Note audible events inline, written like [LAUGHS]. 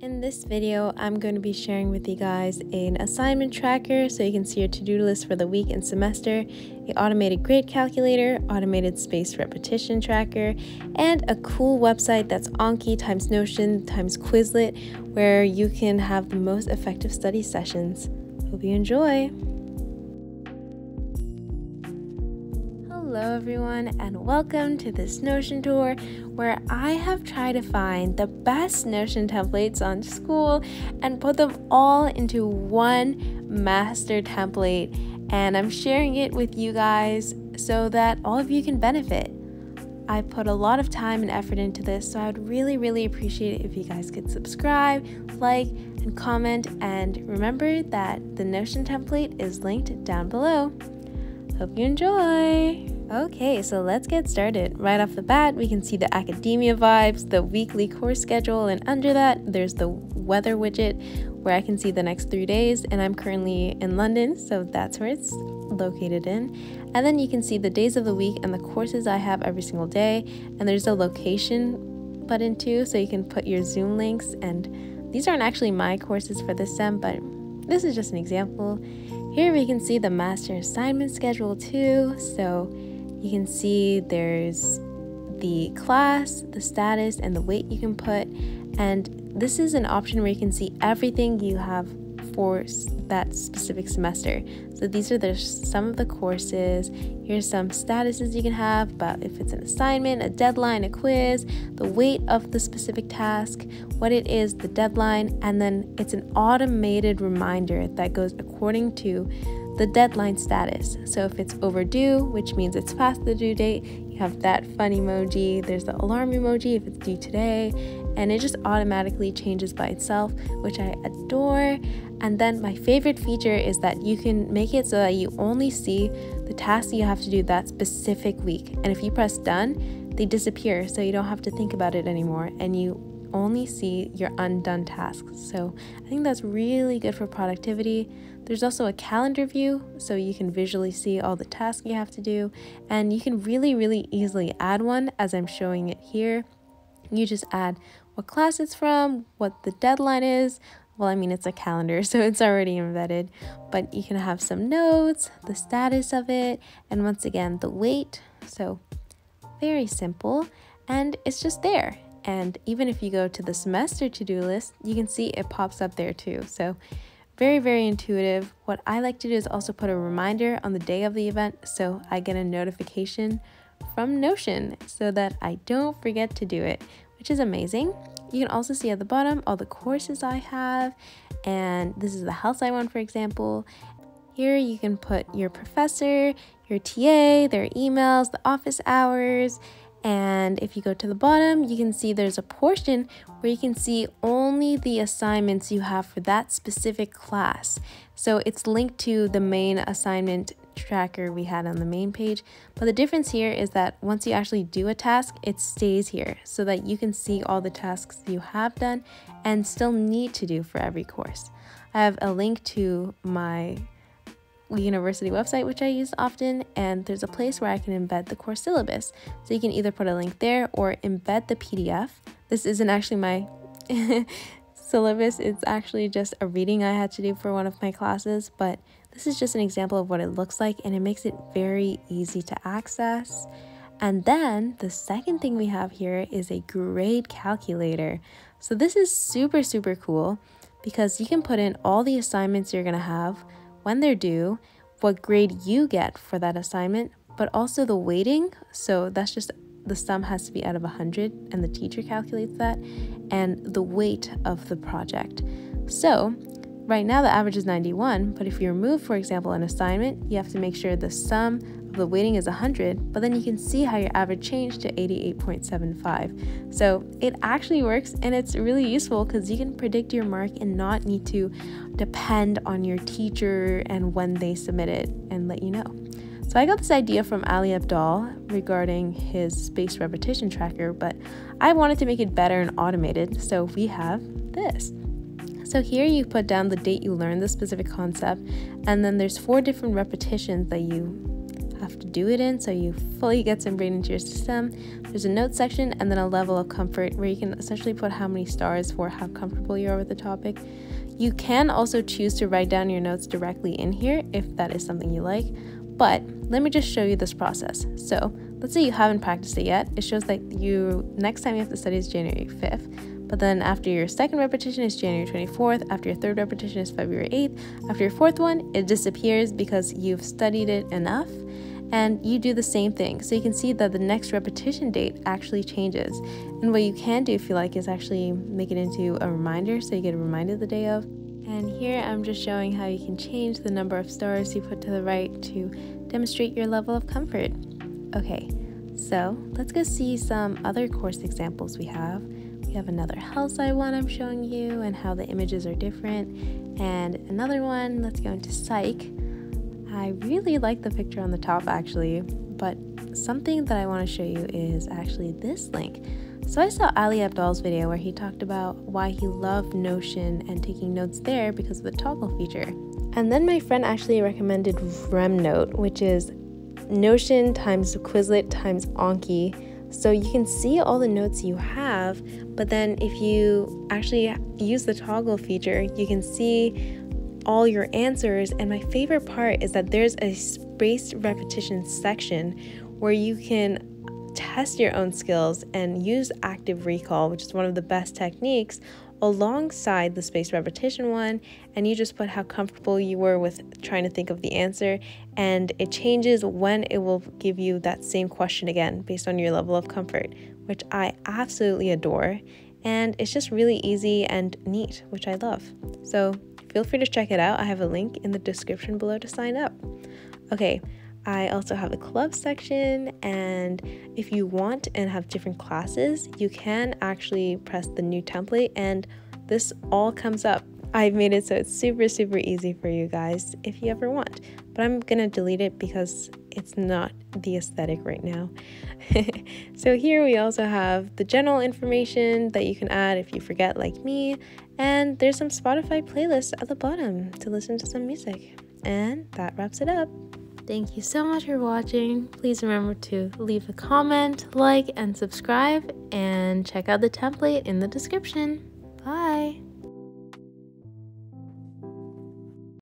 In this video, I'm going to be sharing with you guys an assignment tracker so you can see your to-do list for the week and semester, a automated grade calculator, automated spaced repetition tracker, and a cool website that's Anki times Notion times Quizlet where you can have the most effective study sessions. Hope you enjoy! Hello, everyone, and welcome to this Notion tour where I have tried to find the best Notion templates on school and put them all into one master template. And I'm sharing it with you guys so that all of you can benefit. I put a lot of time and effort into this, so I would really, really appreciate it if you guys could subscribe, like, and comment. And remember that the Notion template is linked down below. Hope you enjoy! Okay, so let's get started. Right off the bat, we can see the academia vibes, the weekly course schedule, and under that, there's the weather widget where I can see the next three days. And I'm currently in London, so that's where it's located in. And then you can see the days of the week and the courses I have every single day. And there's a location button too, so you can put your Zoom links. And these aren't actually my courses for this sem, but this is just an example. Here we can see the master assignment schedule too. So you can see there's the class, the status, and the weight you can put. And this is an option where you can see everything you have for that specific semester. So these are the, some of the courses. Here's some statuses you can have about if it's an assignment, a deadline, a quiz, the weight of the specific task, what it is, the deadline, and then it's an automated reminder that goes according to the deadline status. So if it's overdue, which means it's past the due date, you have that fun emoji. There's the alarm emoji if it's due today, and it just automatically changes by itself, which I adore. And then my favorite feature is that you can make it so that you only see the tasks you have to do that specific week. And if you press done, they disappear, so you don't have to think about it anymore, and you only see your undone tasks. So I think that's really good for productivity. There's also a calendar view, so you can visually see all the tasks you have to do, and you can really, really easily add one as I'm showing it here. You just add what class it's from, what the deadline is. Well, I mean, it's a calendar, [LAUGHS] so it's already embedded, but you can have some notes, the status of it, and once again, the weight. So, very simple, and it's just there. And even if you go to the semester to do list, you can see it pops up there too. So, very, very intuitive. What I like to do is also put a reminder on the day of the event so I get a notification from Notion so that I don't forget to do it, which is amazing. You can also see at the bottom all the courses I have, and this is the health I want, for example. Here you can put your professor, your TA, their emails, the office hours, and if you go to the bottom, you can see there's a portion where you can see only the assignments you have for that specific class. So it's linked to the main assignment tracker we had on the main page. But the difference here is that once you actually do a task, it stays here so that you can see all the tasks you have done and still need to do for every course. I have a link to my university website, which I use often, and there's a place where I can embed the course syllabus. So you can either put a link there or embed the PDF. This isn't actually my [LAUGHS] syllabus, it's actually just a reading I had to do for one of my classes, but this is just an example of what it looks like, and it makes it very easy to access. And then the second thing we have here is a grade calculator. So this is super, super cool because you can put in all the assignments you're gonna have when they're due, what grade you get for that assignment, but also the weighting. So that's just the sum has to be out of 100 and the teacher calculates that, and the weight of the project. So right now the average is 91, but if you remove, for example, an assignment, you have to make sure the sum the weighting is 100, but then you can see how your average changed to 88.75. So it actually works and it's really useful because you can predict your mark and not need to depend on your teacher and when they submit it and let you know. So I got this idea from Ali Abdaal regarding his spaced repetition tracker, but I wanted to make it better and automated, so we have this. So here you put down the date you learned the specific concept, and then there's four different repetitions that you have to do it in so you fully get some brain into your system. There's a notes section and then a level of comfort where you can essentially put how many stars for how comfortable you are with the topic. You can also choose to write down your notes directly in here if that is something you like, but let me just show you this process. So, let's say you haven't practiced it yet. It shows that you next time you have to study is January 5th, but then after your second repetition is January 24th, after your third repetition is February 8th, after your fourth one, it disappears because you've studied it enough and you do the same thing. So you can see that the next repetition date actually changes. And what you can do if you like is actually make it into a reminder so you get a reminder the day of. And here I'm just showing how you can change the number of stars you put to the right to demonstrate your level of comfort. Okay, so let's go see some other course examples we have. We have another health side one I'm showing you and how the images are different. And another one, let's go into psych. I really like the picture on the top actually, but something that I want to show you is actually this link. So I saw Ali Abdaal's video where he talked about why he loved Notion and taking notes there because of the toggle feature. And then my friend actually recommended RemNote, which is Notion times Quizlet times Anki. So you can see all the notes you have, but then if you actually use the toggle feature, you can see all your answers. And my favorite part is that there's a spaced repetition section where you can test your own skills and use active recall, which is one of the best techniques, alongside the spaced repetition one. And you just put how comfortable you were with trying to think of the answer. And it changes when it will give you that same question again based on your level of comfort, which I absolutely adore. And it's just really easy and neat, which I love. So feel free to check it out. I have a link in the description below to sign up. Okay, I also have a club section, and if you want and have different classes, you can actually press the new template, and this all comes up. I've made it so it's super, super easy for you guys if you ever want. But I'm gonna delete it because it's not the aesthetic right now. [LAUGHS] so here we also have the general information that you can add if you forget, like me, and there's some Spotify playlists at the bottom to listen to some music. And that wraps it up. Thank you so much for watching. Please remember to leave a comment, like, and subscribe, and check out the template in the description.